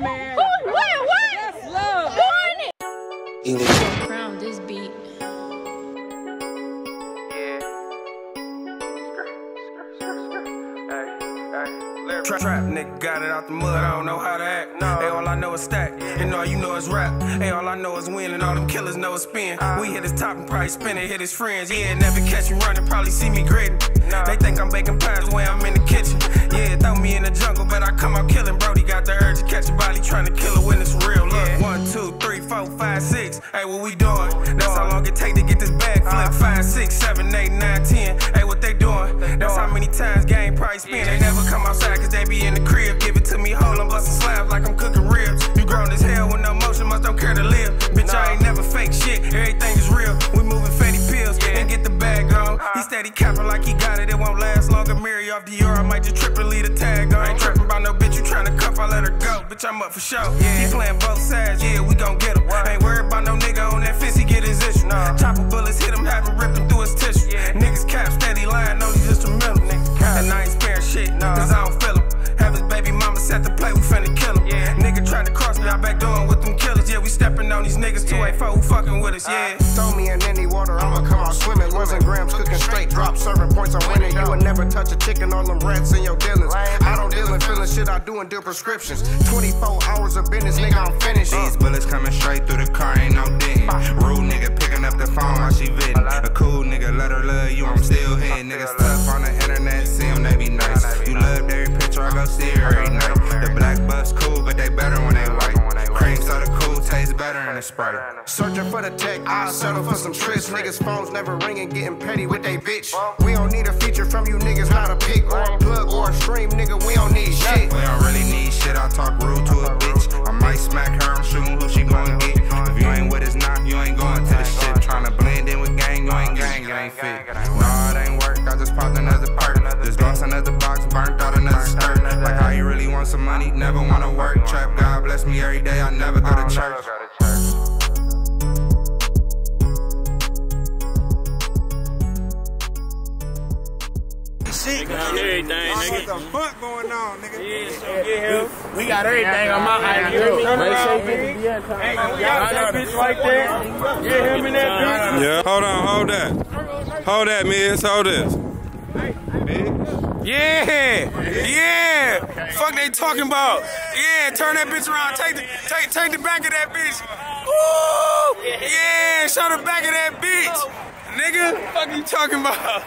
right there, man. What? What? That's love. Warning. Crown this beat. Trap, trap, nigga got it out the mud, I don't know how to act. Hey, all I know is stack, and all you know is rap. Hey, all I know is win, and all them killers know is spin. Uh. We hit his top and probably spin it, hit his friends. Yeah, never catch me running, probably see me gritting. They think I'm baking pies the way I'm in the kitchen. Yeah, throw me in the jungle, but I come out killing. Trying to kill her when it's real. Look, one, two, three, four, five, six. Hey, what we doing? That's how long it take to get this bag flip. Uh-huh. Five, six, seven, eight, nine, ten. Hey, what they doing? That's how many times game price spin. They never come outside cause they be in the crib. Give it to me whole, I'm busting slabs like I'm cooking ribs. You grown as hell with no motion, must don't care to live. Bitch, I ain't never fake shit, everything is real. We moving fatty pills and get the bag on. He uh-huh. steady capping like he got it, it won't last long. Amiri off Dior, I might just trip and leave the tag her. Bitch, I'm up for show. He playing both sides, yeah, we gon' get him. Ain't worried about no nigga on that fence, he get his issue. Chopper bullets hit him, have him him through his tissue. Niggas cap steady lying, know these instrumental. And I ain't sparing shit, cause I don't feel him. Have his baby mama set the play, we finna kill him. Nigga tried to cross me, I back doing with them killers. Yeah, we stepping on these niggas, 284 who fucking with us, uh, yeah. Throw me in any water, I'ma come out swimming. Ones and grams cooking straight, drop serving points on winning. You would never touch a chicken, all them rats in your dealings. Shit I do and deal prescriptions. 24 hours of business, nigga, I'm finished. These bullets coming straight through the car, ain't no dent. Rude nigga picking up the phone while she vidin'. A cool nigga, let her love you, I'm still hitting. Niggas tough on the internet, see them, they be nice. You loved every picture, I go see her every night. The black bus cool, but they better when they white. Cream soda cool, tastes better in the Sprite. Searching for the tech, I settle for some tricks. Niggas' phones never ringing, getting petty with they bitch. We don't need a feature from you niggas, not a pick or a plug or a stream, nigga. Money, never wanna work. Trap God bless me every day, I never go to church. Everything, What the fuck going on, nigga? We got everything on my eye. You hear me? Hey, we got that bitch right there. You hear me, that bitch? Yeah, hold on, hold that. Hold that, Miz, hold this. Yeah, yeah. Fuck they talking about. Yeah, turn that bitch around. Take the take take the back of that bitch. Woo! Yeah, show the back of that bitch. Nigga, fuck you talking about?